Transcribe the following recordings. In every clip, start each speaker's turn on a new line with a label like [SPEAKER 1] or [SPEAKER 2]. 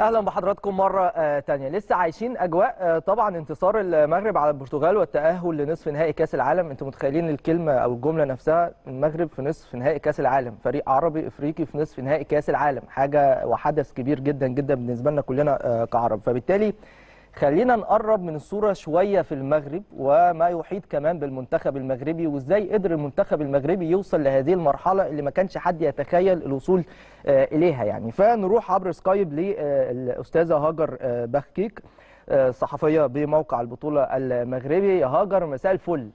[SPEAKER 1] أهلا بحضراتكم مرة آه، تانية. لسه عايشين أجواء آه، طبعا انتصار المغرب على البرتغال والتأهل لنصف نهائي كأس العالم. أنتم متخيلين الكلمة أو الجملة نفسها؟ المغرب في نصف نهائي كأس العالم فريق عربي إفريقي في نصف نهائي كأس العالم. حاجة وحدث كبير جدا جدا بالنسبة لنا كلنا آه، كعرب. فبالتالي خلينا نقرب من الصورة شوية في المغرب وما يحيط كمان بالمنتخب المغربي وإزاي قدر المنتخب المغربي يوصل لهذه المرحلة اللي ما كانش حد يتخيل الوصول آه، إليها يعني. فنروح عبر سكايب للأستاذة هاجر آه، بخكيك آه، صحفية بموقع البطولة المغربي. هاجر مساء الفل.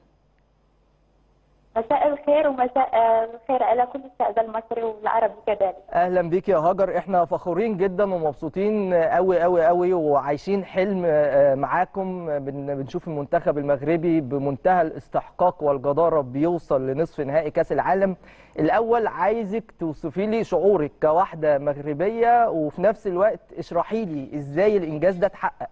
[SPEAKER 2] مساء الخير ومساء الخير على كل الشعب المصري والعربي كذلك.
[SPEAKER 1] أهلا بيك يا هاجر. إحنا فخورين جدا ومبسوطين قوي قوي قوي وعايشين حلم آه، معاكم. بن- بنشوف المنتخب المغربي بمنتهى الاستحقاق والجدارة بيوصل لنصف نهائي كأس العالم. الأول عايزك توصفي لي شعورك كواحدة مغربية وفي نفس الوقت اشرحي لي إزاي الإنجاز ده اتحقق.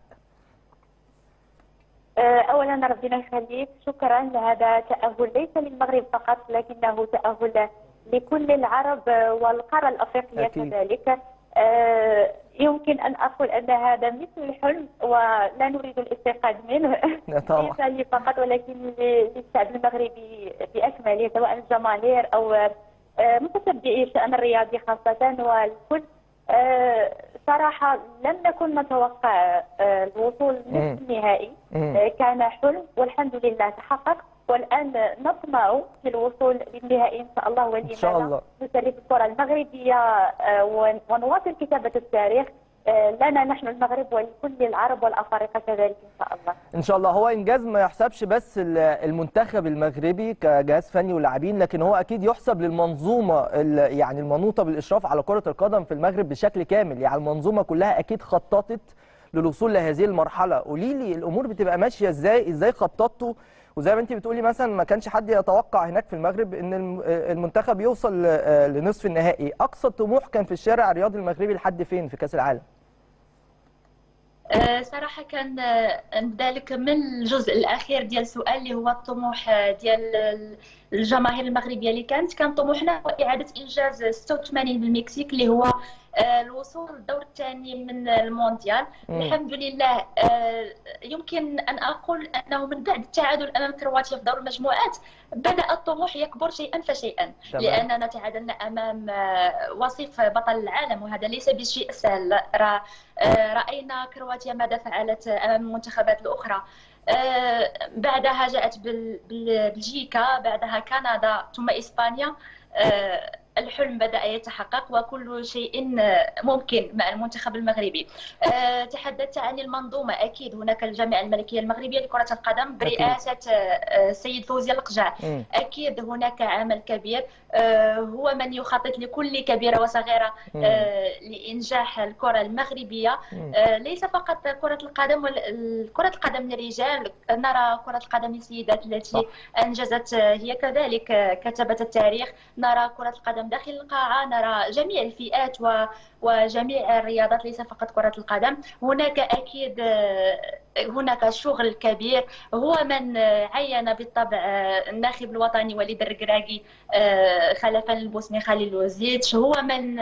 [SPEAKER 2] اولا ربنا يخليك. شكرا هذا تأهل. ليس للمغرب فقط لكنه تأهل لكل العرب آه، والقارة الأفريقية
[SPEAKER 1] أكيد.
[SPEAKER 2] كذلك. آه، يمكن أن أقول أن هذا مثل الحلم ولا نريد الاستيقاظ منه. ليس لي فقط ولكن للشعب المغربي باكمله سواء الجماهير أو آه، متتبعي الشان الرياضي خاصة والكل. آه، صراحة لم نكن نتوقع آه، الوصول
[SPEAKER 1] مم.
[SPEAKER 2] نصف النهائي
[SPEAKER 1] مم.
[SPEAKER 2] آه، كان حلم والحمد لله تحقق والآن نطمع في الوصول للنهائي إن شاء الله
[SPEAKER 1] إن شاء الله.
[SPEAKER 2] نسرب الكرة المغربية آه، ون- ونواصل كتابة التاريخ آه، لنا نحن المغرب ولكل العرب والأفارقة كذلك إن شاء الله.
[SPEAKER 1] إن شاء الله. هو إنجاز ما يحسبش بس ال- المنتخب المغربي كجهاز فني ولاعبين لكن هو أكيد يحسب للمنظومة يعني المنوطة بالإشراف على كرة القدم في المغرب بشكل كامل. يعني المنظومة كلها أكيد خططت للوصول لهذه المرحلة. قولي لي الأمور بتبقى ماشية إزاي؟ إزاي خططتوا؟ وزي ما انت بتقولي مثلا ما كانش حد يتوقع هناك في المغرب إن الم- المنتخب يوصل ل- لنصف النهائي. أقصى طموح كان في الشارع الرياضي المغربي لحد فين في كأس العالم؟
[SPEAKER 3] آه، صراحة كان آه، ذلك من الجزء الأخير ديال السؤال اللي هو الطموح آه، ديال ال- الجماهير المغربية اللي كانت كان طموحنا هو إعادة إنجاز 86 بالمكسيك اللي هو الوصول للدور الثاني من المونديال
[SPEAKER 1] مم.
[SPEAKER 3] الحمد لله آه، يمكن أن أقول أنه من بعد التعادل أمام كرواتيا في دور المجموعات بدأ الطموح يكبر شيئا فشيئا
[SPEAKER 1] تمام.
[SPEAKER 3] لأننا تعادلنا أمام آه، وصيف بطل العالم وهذا ليس بشيء سهل راه آه، رأينا كرواتيا ماذا فعلت أمام المنتخبات الأخرى آه، بعدها جاءت بل- بل- بلجيكا بعدها كندا ثم إسبانيا آه، الحلم بدأ يتحقق وكل شيء ممكن مع المنتخب المغربي. آه، تحدثت عن المنظومة. أكيد هناك الجامعة الملكية المغربية لكرة القدم برئاسة آه، آه، السيد فوزي القجع. أكيد هناك عمل كبير. آه، هو من يخطط لكل كبيرة وصغيرة لإنجاح الكرة المغربية. ليس فقط كرة القدم كرة القدم للرجال. نرى كرة القدم للسيدات التي أنجزت هي كذلك كتبت التاريخ. نرى كرة القدم داخل القاعة نرى جميع الفئات وجميع الرياضات ليس فقط كرة القدم. هناك أكيد آه، هناك شغل كبير. هو من آه، عين بالطبع آه، الناخب الوطني وليد الركراكي خلفا البوسني خليل وزيتش هو من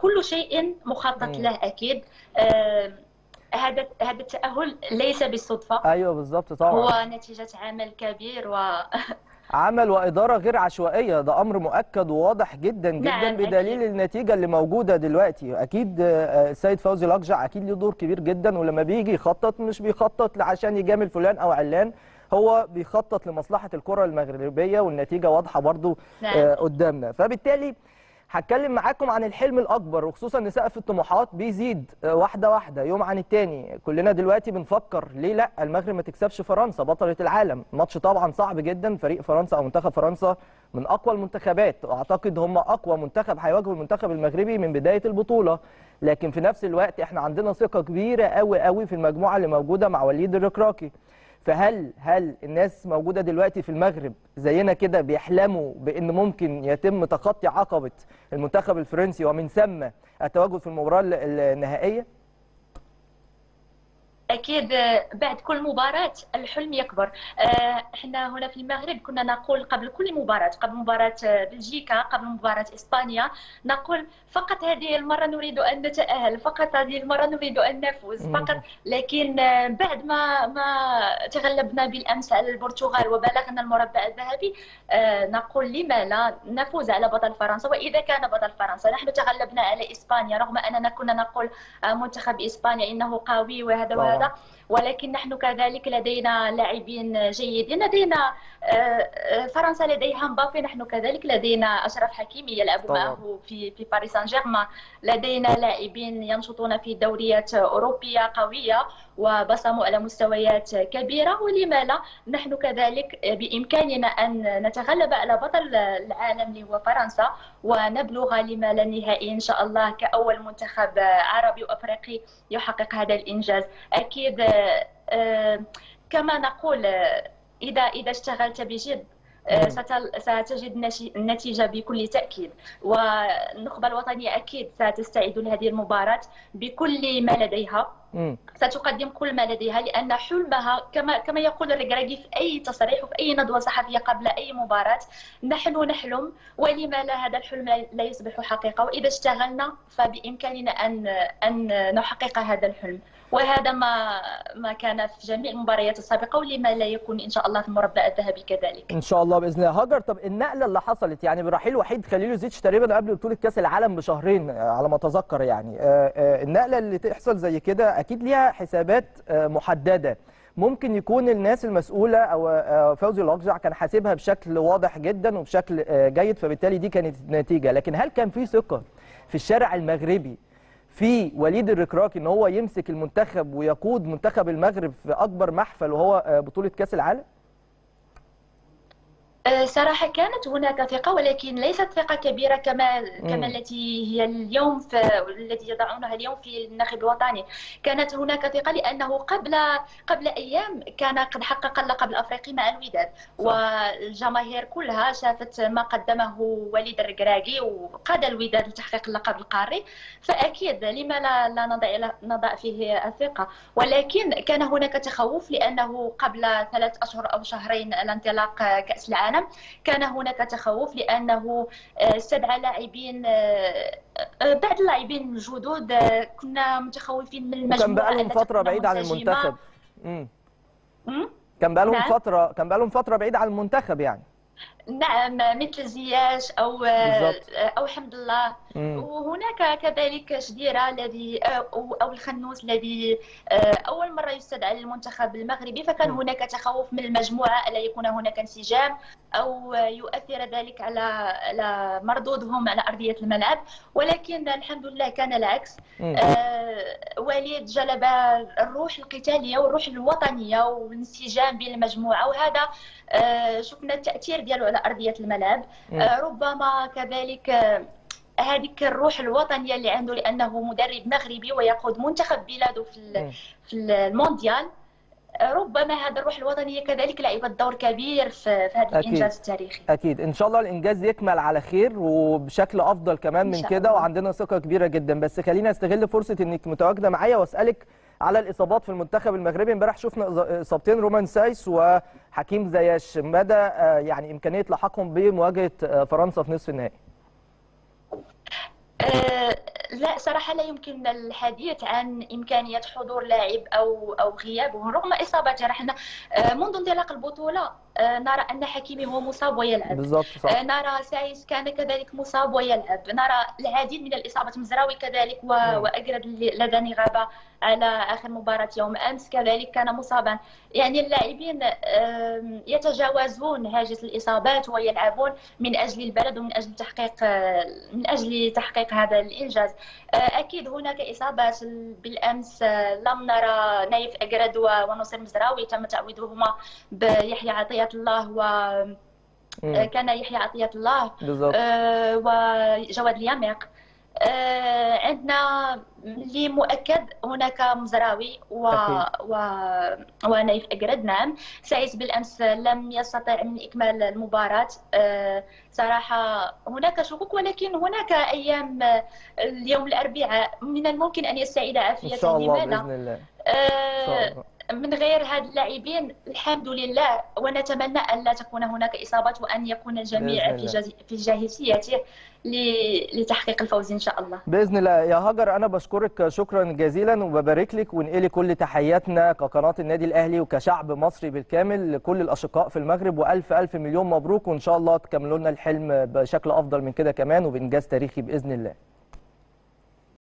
[SPEAKER 3] كل شيء مخطط. له أكيد. آه، هذا هذا التأهل ليس بالصدفة.
[SPEAKER 1] أيوه بالظبط طبعا.
[SPEAKER 3] هو نتيجة عمل كبير و
[SPEAKER 1] عمل وإدارة غير عشوائية ده أمر مؤكد وواضح جدا جدا
[SPEAKER 3] نعم،
[SPEAKER 1] بدليل
[SPEAKER 3] أكيد.
[SPEAKER 1] النتيجة اللي موجودة دلوقتي أكيد آه، السيد فوزي الأقجع أكيد له دور كبير جدا ولما بيجي يخطط مش بيخطط عشان يجامل فلان أو علان هو بيخطط لمصلحة الكرة المغربية والنتيجة واضحة برضو
[SPEAKER 3] نعم.
[SPEAKER 1] آه، قدامنا فبالتالي هتكلم معاكم عن الحلم الأكبر وخصوصا إن سقف الطموحات بيزيد آه، واحدة واحدة يوم عن التاني. كلنا دلوقتي بنفكر ليه لأ؟ المغرب ما تكسبش فرنسا بطلة العالم. ماتش طبعا صعب جدا فريق فرنسا أو منتخب فرنسا من أقوى المنتخبات. وأعتقد هم أقوى منتخب هيواجهوا المنتخب المغربي من بداية البطولة. لكن في نفس الوقت إحنا عندنا ثقة كبيرة قوي قوي في المجموعة اللي موجودة مع وليد الركراكي. فهل هل الناس موجودة دلوقتي في المغرب زينا كده بيحلموا بإن ممكن يتم تخطي عقبة المنتخب الفرنسي ومن ثم التواجد في المباراة ال- النهائية؟
[SPEAKER 3] أكيد بعد كل مباراة الحلم يكبر. إحنا هنا في المغرب كنا نقول قبل كل مباراة قبل مباراة بلجيكا قبل مباراة إسبانيا نقول فقط هذه المرة نريد أن نتأهل فقط هذه المرة نريد أن نفوز فقط. لكن بعد ما ما تغلبنا بالأمس على البرتغال وبلغنا المربع الذهبي نقول لما لا نفوز على بطل فرنسا؟ وإذا كان بطل فرنسا نحن تغلبنا على إسبانيا رغم أننا كنا نقول منتخب إسبانيا إنه قوي وهذا وهذا が ولكن نحن كذلك لدينا لاعبين جيدين لدينا فرنسا لديها مبابي نحن كذلك لدينا أشرف حكيمي يلعب معه في في باريس سان جيرمان لدينا لاعبين ينشطون في دوريات أوروبية قوية وبصموا على مستويات كبيرة. ولما لا نحن كذلك بإمكاننا أن نتغلب على بطل العالم اللي هو فرنسا ونبلغ لما لا نهائي إن شاء الله كأول منتخب عربي وافريقي يحقق هذا الإنجاز. أكيد كما نقول إذا إذا اشتغلت بجد ستجد النتيجة بكل تأكيد. والنخبة الوطنية أكيد ستستعد لهذه المباراة بكل ما لديها. ستقدم كل ما لديها لأن حلمها كما كما يقول الركراكي في أي تصريح وفي أي ندوة صحفية قبل أي مباراة نحن نحلم ولما لا هذا الحلم لا يصبح حقيقة. وإذا اشتغلنا فبإمكاننا أن أن نحقق هذا الحلم. وهذا ما ما كان في جميع المباريات السابقة ولما لا يكون إن شاء الله في المربع الذهبي كذلك.
[SPEAKER 1] إن شاء الله بإذن الله. هاجر طب النقلة اللي حصلت يعني برحيل وحيد خليلوزيتش تقريبا قبل بطولة كأس العالم بشهرين على ما أتذكر يعني. النقلة اللي تحصل زي كده أكيد ليها حسابات محددة. ممكن يكون الناس المسؤولة أو فوزي الاقجع كان حاسبها بشكل واضح جدا وبشكل جيد فبالتالي دي كانت النتيجة لكن هل كان في ثقة في الشارع المغربي في وليد الركراكي إن هو يمسك المنتخب ويقود منتخب المغرب في أكبر محفل وهو بطولة كأس العالم؟
[SPEAKER 3] صراحة كانت هناك ثقة ولكن ليست ثقة كبيرة كما كما التي هي اليوم التي يضعونها اليوم في الناخب الوطني. كانت هناك ثقة لأنه قبل قبل أيام كان قد حقق اللقب الأفريقي مع الوداد. والجماهير كلها شافت ما قدمه وليد الركراكي وقاد الوداد لتحقيق اللقب القاري. فأكيد لما لا, لا نضع نضع فيه الثقة. ولكن كان هناك تخوف لأنه قبل ثلاث أشهر أو شهرين على انطلاق كأس العالم. كان هناك تخوف لأنه استدعى لاعبين بعض اللاعبين الجدد كنا متخوفين من المجموعة
[SPEAKER 1] كان بقالهم فترة بعيد عن المنتخب. كان بقالهم نعم. فترة كان بقالهم فترة بعيد عن المنتخب يعني.
[SPEAKER 3] نعم مثل زياش أو بالزبط. أو حمد الله مم. وهناك كذلك شديرة الذي أو الخنوس الذي أول مرة يستدعى للمنتخب المغربي فكان مم. هناك تخوف من المجموعة ألا يكون هناك انسجام أو يؤثر ذلك على على مردودهم على أرضية الملعب ولكن الحمد لله كان العكس آه وليد جلب الروح القتالية والروح الوطنية والانسجام بين المجموعة وهذا آه شفنا التأثير ديالو على أرضية الملعب. آه ربما كذلك هذيك الروح الوطنية اللي عنده لأنه مدرب مغربي ويقود منتخب بلاده في في المونديال. ربما هذا الروح الوطنيه كذلك لعبت دور كبير في هذا الإنجاز التاريخي.
[SPEAKER 1] أكيد. إن شاء الله الإنجاز يكمل على خير وبشكل أفضل كمان من كده وعندنا ثقة كبيرة جدا. بس خلينا أستغل فرصة إنك متواجدة معايا وأسألك على الإصابات في المنتخب المغربي. امبارح شفنا إصابتين رومان سايس وحكيم زياش. مدى يعني إمكانية لحاقهم بمواجهة فرنسا في نصف النهائي؟
[SPEAKER 3] أه لا صراحة لا يمكن الحديث عن إمكانية حضور لاعب أو أو غيابه رغم اصابته رحنا منذ انطلاق البطولة نرى أن حكيمي هو مصاب ويلعب.
[SPEAKER 1] بالضبط صح.
[SPEAKER 3] نرى سايس كان كذلك مصاب ويلعب. نرى العديد من الإصابات مزراوي كذلك و... واجرد لداني غابة على آخر مباراة يوم. أمس كذلك كان مصابا. يعني اللاعبين يتجاوزون هاجس الإصابات ويلعبون من أجل البلد ومن أجل تحقيق من أجل تحقيق هذا الإنجاز. أكيد هناك إصابات بالأمس. لم نرى نايف اجرد ونصير مزراوي. تم تعويضهما بيحيى عطية. الله و كان يحيى عطيه الله
[SPEAKER 1] بالضبط.
[SPEAKER 3] وجواد اليامق آه، عندنا اللي مؤكد هناك مزراوي و... و... ونايف أجرد نعم. سعيد بالأمس لم يستطع من إكمال المباراة. آه، صراحة هناك شكوك ولكن هناك أيام آه، اليوم الأربعاء من الممكن أن يستعيد
[SPEAKER 1] إن
[SPEAKER 3] عافيته.
[SPEAKER 1] شاء الله
[SPEAKER 3] لماذا؟
[SPEAKER 1] بإذن الله. إن
[SPEAKER 3] آه،
[SPEAKER 1] شاء الله.
[SPEAKER 3] من غير هاد اللاعبين الحمد لله. ونتمنى أن لا تكون هناك إصابات وأن يكون الجميع في. جاز- في جاهزيته ل- لتحقيق الفوز إن شاء الله.
[SPEAKER 1] بإذن الله. يا هاجر أنا بشكرك. شكرا جزيلا. وببارك لك. وانقلي كل تحياتنا كقناة النادي الأهلي وكشعب مصري بالكامل لكل الأشقاء في المغرب. وألف ألف مليون مبروك. وإن شاء الله تكملوا لنا الحلم بشكل أفضل من كده كمان وبإنجاز تاريخي بإذن الله.